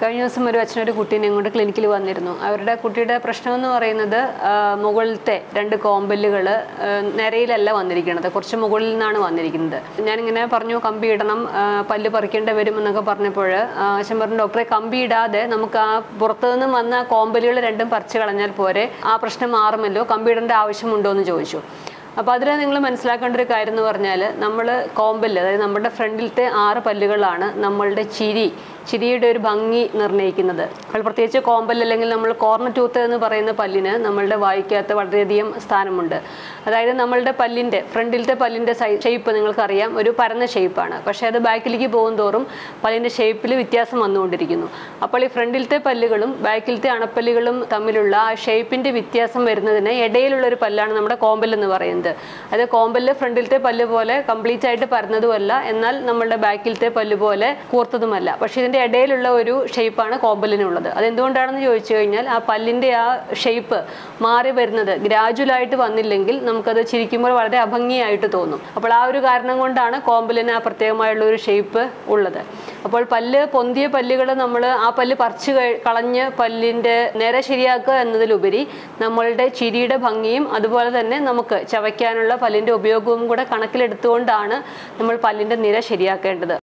കഴിഞ്ഞ ദിവസം ഒരു അച്ഛനൊരു കുട്ടീനെ ഇങ്ങോട്ട് ക്ലിനിക്കിൽ വന്നിരുന്നു. അവരുടെ കുട്ടിയുടെ പ്രശ്നം എന്ന് പറയുന്നത് മുകളിലത്തെ രണ്ട് കോമ്പല്ലുകൾ നിരയിലല്ല വന്നിരിക്കുന്നത്. കുറച്ച് മുകളിൽ നിന്നാണ് വന്നിരിക്കുന്നത്. ഞാനിങ്ങനെ പറഞ്ഞു കമ്പി ഇടണം പല്ല് പറിക്കേണ്ടി വരും എന്നൊക്കെ പറഞ്ഞപ്പോൾ അച്ഛൻ പറഞ്ഞു ഡോക്ടറെ കമ്പി ഇടാതെ നമുക്ക് ആ പുറത്തുനിന്ന് വന്ന കോമ്പലുകൾ രണ്ടും പറിച്ചു കളഞ്ഞാൽ പോരെ? ആ പ്രശ്നം മാറുമല്ലോ? കമ്പി ഇടേണ്ട ആവശ്യമുണ്ടോ എന്ന് ചോദിച്ചു. അപ്പോൾ അതിൽ നിങ്ങൾ മനസ്സിലാക്കേണ്ട ഒരു കാര്യം എന്ന് പറഞ്ഞാൽ നമ്മൾ കോമ്പൽ അതായത് നമ്മുടെ ഫ്രണ്ടിലത്തെ ആറ് പല്ലുകളാണ് നമ്മളുടെ ചിരി ചിരിയുടെ ഒരു ഭംഗി നിർണയിക്കുന്നത് പ്രത്യേകിച്ച് കോമ്പൽ അല്ലെങ്കിൽ നമ്മൾ കോർണർ ടൂത്ത് എന്ന് പറയുന്ന പല്ലിന് നമ്മളുടെ വായിക്കകത്ത് വളരെയധികം സ്ഥാനമുണ്ട്. അതായത് നമ്മളുടെ പല്ലിന്റെ ഫ്രണ്ടിലത്തെ പല്ലിന്റെ ഷേപ്പ് നിങ്ങൾക്കറിയാം. ഒരു പരന്ന ഷേപ്പാണ് പക്ഷേ അത് ബാക്കിലേക്ക് പോകും തോറും പല്ലിന്റെ ഷേപ്പിൽ വ്യത്യാസം വന്നുകൊണ്ടിരിക്കുന്നു. അപ്പോൾ ഈ ഫ്രണ്ടിലത്തെ പല്ലുകളും ബാക്കിലത്തെ അണപ്പല്ലുകളും തമ്മിലുള്ള ആ ഷേപ്പിന്റെ വ്യത്യാസം വരുന്നതിന് ഇടയിലുള്ള ഒരു പല്ലാണ് നമ്മുടെ കോമ്പൽ എന്ന് പറയുന്നത്. അതായത് കോമ്പലിൽ ഫ്രണ്ടിലത്തെ പല്ല് പോലെ കംപ്ലീറ്റ് ആയിട്ട് പരന്നതുമല്ല. എന്നാൽ നമ്മളുടെ ബാക്കിലത്തെ പല്ല് പോലെ കൂർത്തതുമല്ല. പക്ഷേ ഇതിന്റെ ഇടയിലുള്ള ഒരു ഷേപ്പാണ് കോമ്പലിനുള്ളത്. അതെന്തുകൊണ്ടാണെന്ന് ചോദിച്ചു കഴിഞ്ഞാൽ ആ പല്ലിന്റെ ആ ഷേപ്പ് മാറി വരുന്നത് ഗ്രാജുവലായിട്ട് വന്നില്ലെങ്കിൽ നമുക്കത് ചിരിക്കുമ്പോൾ വളരെ അഭംഗിയായിട്ട് തോന്നും. അപ്പോൾ ആ ഒരു കാരണം കൊണ്ടാണ് കോമ്പലിന് ആ പ്രത്യേകമായുള്ള ഒരു ഷേപ്പ് ഉള്ളത്. അപ്പോൾ പല്ല് പൊന്തിയ പല്ലുകൾ നമ്മൾ ആ പല്ല് പറിച്ച് കളഞ്ഞ് പല്ലിന്റെ നേരെ ശരിയാക്കുക എന്നതിലുപരി നമ്മളുടെ ചിരിയുടെ ഭംഗിയും അതുപോലെ തന്നെ നമുക്ക് ചവയ്ക്കാനുള്ള പല്ലിന്റെ ഉപയോഗവും കൂടെ കണക്കിലെടുത്തുകൊണ്ടാണ് നമ്മൾ പല്ലിന്റെ നിര ശരിയാക്കേണ്ടത്.